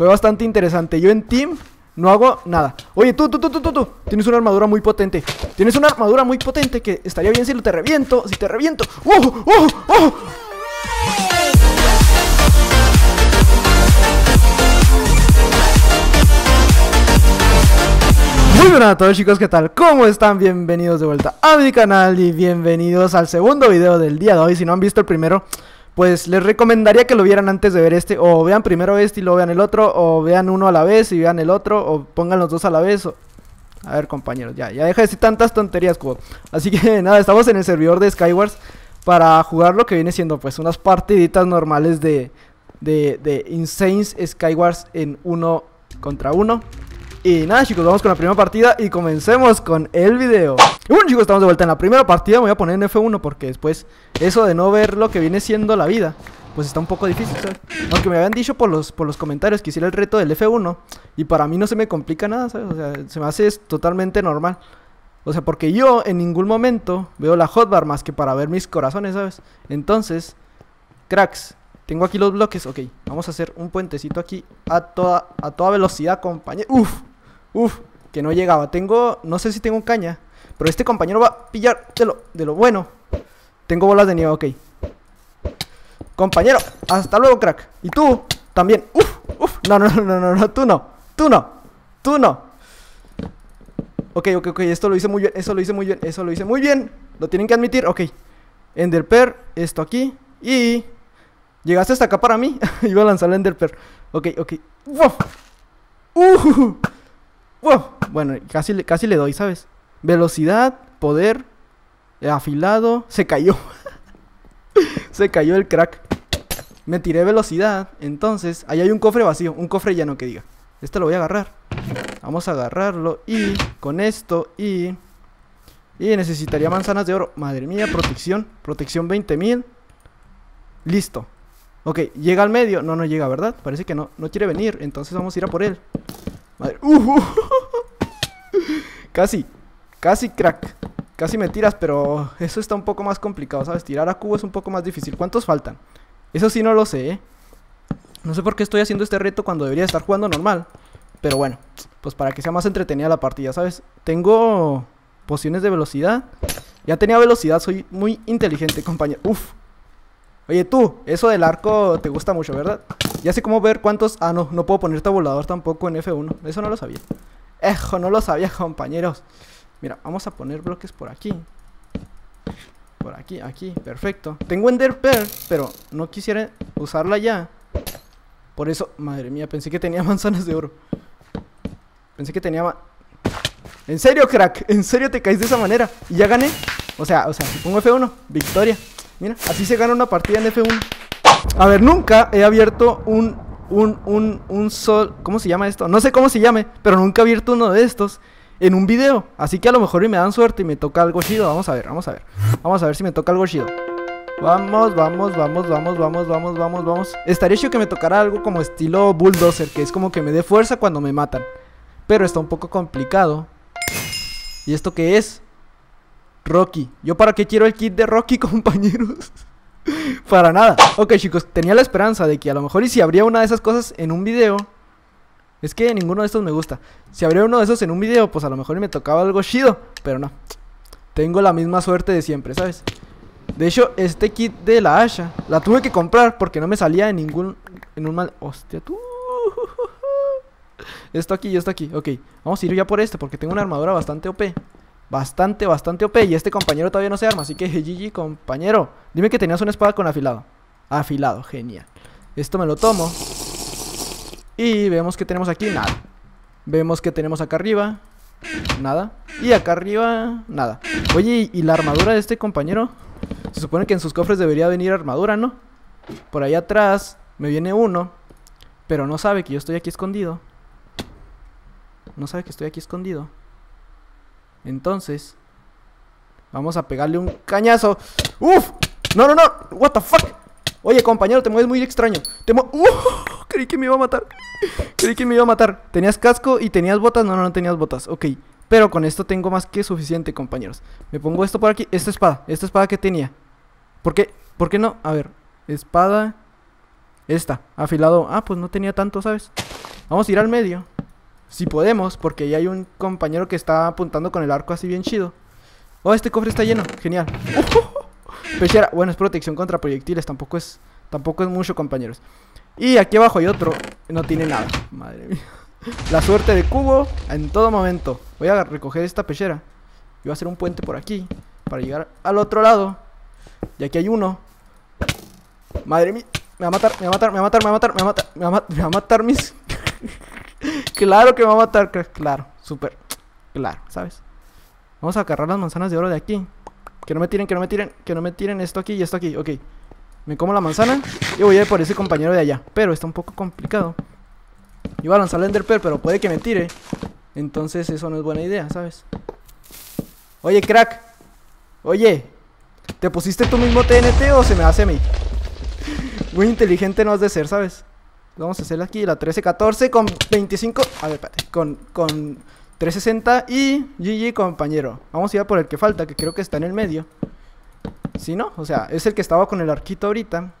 Fue bastante interesante. Yo en team no hago nada. Oye, tú, tú, tú, tú, tú, tú. Tienes una armadura muy potente. Tienes una armadura muy potente que estaría bien si lo te reviento. Si te reviento. ¡Oh, oh, oh! Muy buenas a todos chicos, ¿qué tal? ¿Cómo están? Bienvenidos de vuelta a mi canal y bienvenidos al segundo video del día de hoy Si no han visto el primero, pues les recomendaría que lo vieran antes de ver este O vean primero este y luego vean el otro O vean uno a la vez y vean el otro O pongan los dos a la vez A ver compañeros, ya, ya deja de decir tantas tonterías Así que nada, estamos en el servidor de Skywars Para jugar lo que viene siendo pues unas partiditas normales de, de, de Skywars en uno contra uno. Y nada chicos, vamos con la primera partida y comencemos con el video Y bueno chicos, estamos de vuelta en la primera partida, me voy a poner en F1 porque después eso de no ver lo que viene siendo la vida Pues está un poco difícil, ¿sabes? Aunque me habían dicho por los, por los comentarios que hiciera el reto del F1 Y para mí no se me complica nada, ¿sabes? O sea, se me hace totalmente normal O sea, porque yo en ningún momento veo la hotbar más que para ver mis corazones, ¿sabes? Entonces, cracks, tengo aquí los bloques, ok, vamos a hacer un puentecito aquí a toda, a toda velocidad, compañero Uf, Uf, que no llegaba. Tengo, no sé si tengo caña. Pero este compañero va a pillar de lo, de lo bueno. Tengo bolas de nieve, ok. Compañero, hasta luego, crack. Y tú, también. Uf, uf. No, no, no, no, no, tú no. Tú no. Tú no. Ok, ok, ok. Esto lo hice muy bien. Eso lo hice muy bien. Eso lo hice muy bien. Lo tienen que admitir. Ok. Enderper, esto aquí. Y... Llegaste hasta acá para mí. Iba a lanzar el Enderper. Ok, ok. Uf. Uh. Bueno, casi, casi le doy, ¿sabes? Velocidad, poder, afilado, se cayó. se cayó el crack. Me tiré velocidad, entonces, ahí hay un cofre vacío, un cofre llano que diga. Este lo voy a agarrar. Vamos a agarrarlo y con esto y... Y necesitaría manzanas de oro. Madre mía, protección. Protección 20.000. Listo. Ok, llega al medio. No, no llega, ¿verdad? Parece que no, no quiere venir. Entonces vamos a ir a por él. Madre. Uh, casi. Casi crack. Casi me tiras, pero eso está un poco más complicado, ¿sabes? Tirar a cubo es un poco más difícil. ¿Cuántos faltan? Eso sí no lo sé, ¿eh? No sé por qué estoy haciendo este reto cuando debería estar jugando normal. Pero bueno, pues para que sea más entretenida la partida, ¿sabes? Tengo pociones de velocidad. Ya tenía velocidad, soy muy inteligente, compañero. Uf. Oye, tú, eso del arco te gusta mucho, ¿verdad? Ya sé cómo ver cuántos... Ah, no, no puedo poner tabulador tampoco en F1. Eso no lo sabía. Ejo, no lo sabía, compañeros. Mira, vamos a poner bloques por aquí. Por aquí, aquí, perfecto. Tengo Ender Pearl, pero no quisiera usarla ya. Por eso, madre mía, pensé que tenía manzanas de oro. Pensé que tenía... ¿En serio, crack? ¿En serio te caes de esa manera? ¿Y ya gané? O sea, o sea, si pongo F1, victoria. Mira, así se gana una partida en F1. A ver, nunca he abierto un, un, un, un sol... ¿Cómo se llama esto? No sé cómo se llame, pero nunca he abierto uno de estos en un video. Así que a lo mejor me dan suerte y me toca algo chido. Vamos a ver, vamos a ver. Vamos a ver si me toca algo chido. Vamos, vamos, vamos, vamos, vamos, vamos, vamos, vamos. Estaría chido que me tocara algo como estilo bulldozer, que es como que me dé fuerza cuando me matan. Pero está un poco complicado. ¿Y esto qué es? Rocky. ¿Yo para qué quiero el kit de Rocky, compañeros? Para nada. Ok, chicos, tenía la esperanza de que a lo mejor y si habría una de esas cosas en un video. Es que ninguno de estos me gusta. Si habría uno de esos en un video, pues a lo mejor me tocaba algo chido. Pero no. Tengo la misma suerte de siempre, ¿sabes? De hecho, este kit de la Asha la tuve que comprar porque no me salía en ningún. En un mal. Hostia. Esto aquí y esto aquí. Ok, vamos a ir ya por este porque tengo una armadura bastante OP. Bastante, bastante OP. Y este compañero todavía no se arma. Así que GG, compañero. Dime que tenías una espada con afilado. Afilado, genial. Esto me lo tomo. Y vemos que tenemos aquí nada. Vemos que tenemos acá arriba. Nada. Y acá arriba, nada. Oye, ¿y la armadura de este compañero? Se supone que en sus cofres debería venir armadura, ¿no? Por ahí atrás me viene uno. Pero no sabe que yo estoy aquí escondido. No sabe que estoy aquí escondido. Entonces, vamos a pegarle un cañazo. ¡Uf! No, no, no. What the fuck? Oye, compañero, te mueves muy extraño. Te ¡Uf! Creí que me iba a matar. Creí que me iba a matar. ¿Tenías casco y tenías botas? No, no, no tenías botas. Ok. Pero con esto tengo más que suficiente, compañeros. Me pongo esto por aquí. Esta espada. Esta espada que tenía. ¿Por qué? ¿Por qué no? A ver. Espada. Esta, afilado. Ah, pues no tenía tanto, ¿sabes? Vamos a ir al medio. Si podemos, porque ya hay un compañero que está apuntando con el arco así bien chido. Oh, este cofre está lleno. Genial. Pechera. Bueno, es protección contra proyectiles. Tampoco es, tampoco es mucho, compañeros. Y aquí abajo hay otro. No tiene nada. Madre mía. La suerte de cubo en todo momento. Voy a recoger esta pechera. Y voy a hacer un puente por aquí. Para llegar al otro lado. Y aquí hay uno. Madre mía. Me va a matar, me va a matar, me va a matar, me va a matar, me va a matar, me va a matar, me va a matar mis... claro que me va a matar, claro, súper, claro, ¿sabes? Vamos a agarrar las manzanas de oro de aquí. Que no me tiren, que no me tiren, que no me tiren esto aquí y esto aquí, ok. Me como la manzana y voy a ir por ese compañero de allá. Pero está un poco complicado. Iba a lanzar el Enderpearl, pero puede que me tire. Entonces eso no es buena idea, ¿sabes? Oye, crack. Oye. ¿Te pusiste tú mismo TNT o se me hace a mí? Muy inteligente no has de ser, ¿sabes? Vamos a hacer aquí la 1314 con 25. A ver, espérate. Con, con 360 y GG, compañero. Vamos a ir a por el que falta, que creo que está en el medio. Si no, o sea, es el que estaba con el arquito ahorita.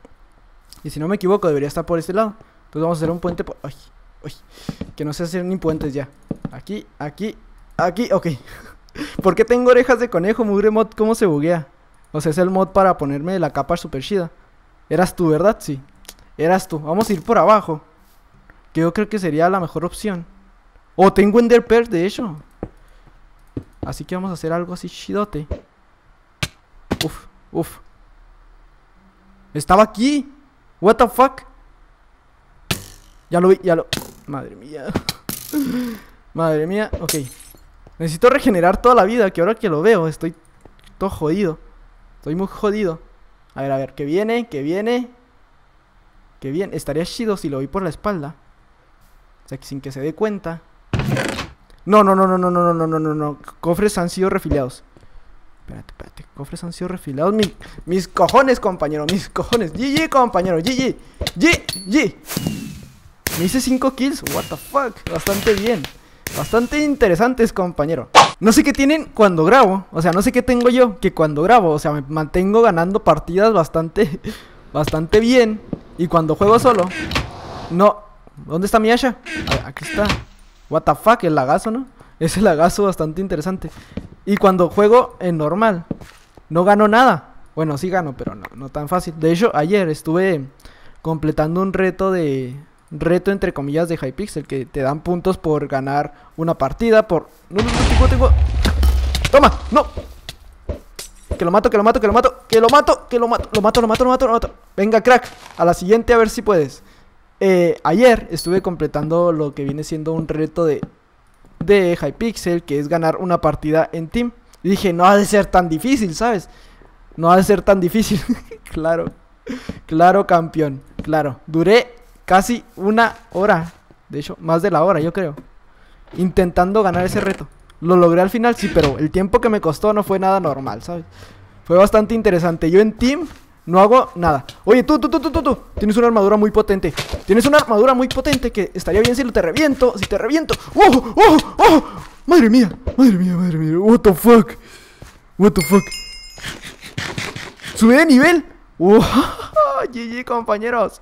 Y si no me equivoco, debería estar por este lado. Entonces vamos a hacer un puente por... Ay, ay, que no se hacen ni puentes ya. Aquí, aquí, aquí, ok. ¿Por qué tengo orejas de conejo, mugre mod? ¿Cómo se buguea? O sea, es el mod para ponerme la capa super chida. Eras tú, ¿verdad? Sí. Eras tú. Vamos a ir por abajo. Que yo creo que sería la mejor opción. Oh, tengo Ender Pearl, de hecho. Así que vamos a hacer algo así chidote. Uf. Estaba aquí. What the fuck? Ya lo vi, ya lo... Madre mía. Madre mía, ok. Necesito regenerar toda la vida, que ahora que lo veo estoy todo jodido. Estoy muy jodido. A ver, a ver, que viene, que viene. Que bien, estaría chido si lo vi por la espalda. O sea, que sin que se dé cuenta. No, no, no, no, no, no, no, no, no, no. Cofres han sido refiliados. Espérate, espérate. Cofres han sido refilados. mis cojones, compañero. Mis cojones. GG, compañero. GG. GG. Me hice 5 kills. What the fuck. Bastante bien. Bastante interesantes, compañero. No sé qué tienen cuando grabo. O sea, no sé qué tengo yo que cuando grabo. O sea, me mantengo ganando partidas bastante, bastante bien. Y cuando juego solo, no. ¿Dónde está mi Asha? aquí está. What the fuck, el lagazo, ¿no? Ese lagazo bastante interesante. Y cuando juego en normal, no gano nada. Bueno, sí gano, pero no, no tan fácil. De hecho, ayer estuve completando un reto de, reto entre comillas de Hypixel, que te dan puntos por ganar una partida, por... No, no, no, tengo, tengo... ¡Toma! ¡No! Que lo mato, que lo mato, que lo mato, que lo mato, que lo mato, lo mato, lo mato, lo mato, lo mato. Venga, crack, a la siguiente a ver si puedes. Eh, ayer estuve completando lo que viene siendo un reto de, de Hypixel, que es ganar una partida en team. Y dije, no ha de ser tan difícil, ¿sabes? No ha de ser tan difícil. claro, claro, campeón, claro. Duré casi una hora. De hecho, más de la hora, yo creo. Intentando ganar ese reto. Lo logré al final, sí, pero el tiempo que me costó no fue nada normal, ¿sabes? Fue bastante interesante. Yo en team no hago nada. Oye, tú, tú, tú, tú, tú, tú. Tienes una armadura muy potente. Tienes una armadura muy potente que estaría bien si lo te reviento. Si te reviento. ¡Oh, oh, oh! Madre mía, madre mía, madre mía. What the fuck. What the fuck. Sube de nivel. ¡Wow! GG, compañeros.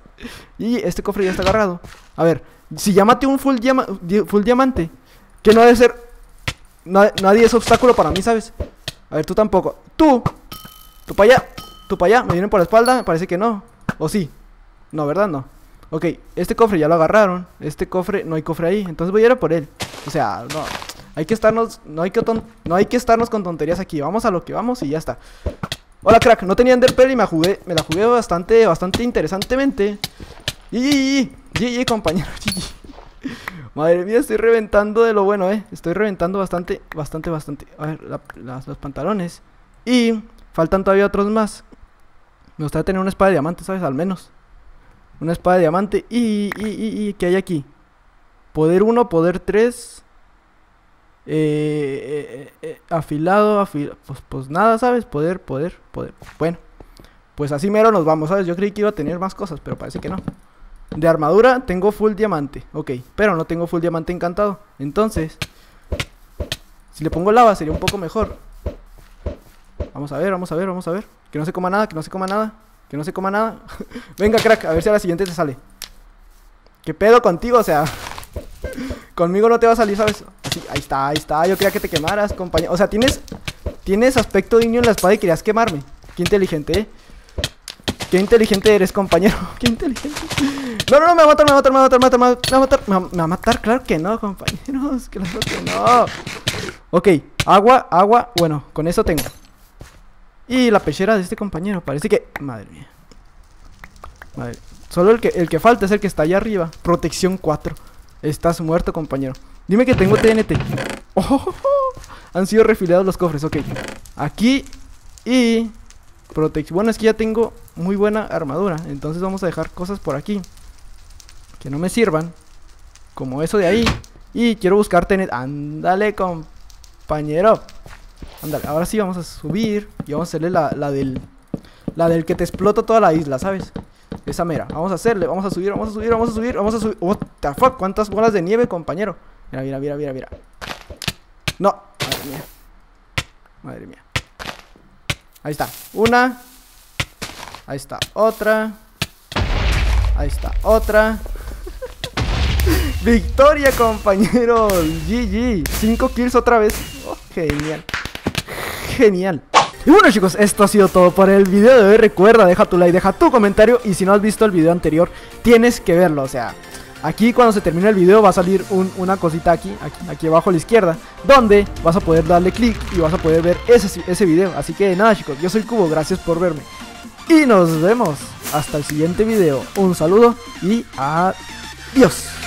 Y este cofre ya está agarrado. A ver, si llámate un full, full diamante, que no debe ser. nadie es obstáculo para mí, ¿sabes? A ver, tú tampoco. Tú, tú para allá, tú para allá. Me vienen por la espalda, parece que no. ¿O sí? No, ¿verdad? No. Ok, este cofre ya lo agarraron. Este cofre, no hay cofre ahí. Entonces voy a ir a por él. O sea, no. Hay que estarnos, no hay que, no hay que estarnos con tonterías aquí. Vamos a lo que vamos y ya está. Hola crack, no tenía Enderpearl y me, jugué, me la jugué bastante, bastante interesantemente GG, GG compañero, Madre mía, estoy reventando de lo bueno, eh Estoy reventando bastante, bastante, bastante A ver, los pantalones Y faltan todavía otros más Me gustaría tener una espada de diamante, ¿sabes? Al menos Una espada de diamante Y, y, y, y ¿qué hay aquí? Poder 1, poder 3 eh, eh, eh, afilado, pues, pues nada, ¿sabes? Poder, poder, poder. Bueno, pues así mero nos vamos, ¿sabes? Yo creí que iba a tener más cosas, pero parece que no. De armadura tengo full diamante, ok, pero no tengo full diamante encantado. Entonces, si le pongo lava sería un poco mejor. Vamos a ver, vamos a ver, vamos a ver. Que no se coma nada, que no se coma nada. Que no se coma nada. Venga, crack, a ver si a la siguiente te sale. ¿Qué pedo contigo? O sea, conmigo no te va a salir, ¿sabes? ahí está, ahí está. Yo quería que te quemaras, compañero. O sea, tienes, tienes aspecto digno en la espada y querías quemarme. Qué inteligente, ¿eh? Qué inteligente eres, compañero. Qué inteligente. No, no, no, me va a matar, me va a matar, me va a matar, me va a matar, me va a matar. Me va a matar, claro que no, compañeros. Claro que no. Ok, agua, agua. Bueno, con eso tengo. Y la pechera de este compañero. Parece que. Madre mía. Madre. Solo el que, el que falta es el que está allá arriba. Protección 4. Estás muerto, compañero. Dime que tengo TNT. Oh, han sido refilados los cofres. Ok. Aquí. Y. Protección. Bueno, es que ya tengo muy buena armadura. Entonces vamos a dejar cosas por aquí. Que no me sirvan. Como eso de ahí. Y quiero buscar TNT. Ándale, compañero. Ándale, ahora sí vamos a subir y vamos a hacerle la, del... La del que te explota toda la isla, ¿sabes? Esa mera. Vamos a hacerle, vamos a subir, vamos a subir, vamos a subir, vamos a subir. What the fuck, ¿cuántas bolas de nieve, compañero? Mira, mira, mira, mira, mira. No, madre mía. Madre mía. Ahí está, una. Ahí está, otra. Ahí está, otra. Victoria, compañeros. GG. Cinco kills otra vez. Oh, genial genial. Y bueno chicos, esto ha sido todo por el video de hoy. Recuerda, deja tu like, deja tu comentario. Y si no has visto el video anterior, tienes que verlo. O sea, aquí cuando se termine el video va a salir una cosita aquí, aquí, abajo a la izquierda. Donde vas a poder darle clic y vas a poder ver ese, ese video. Así que nada chicos, yo soy Cubo, gracias por verme. Y nos vemos hasta el siguiente video. Un saludo y adiós.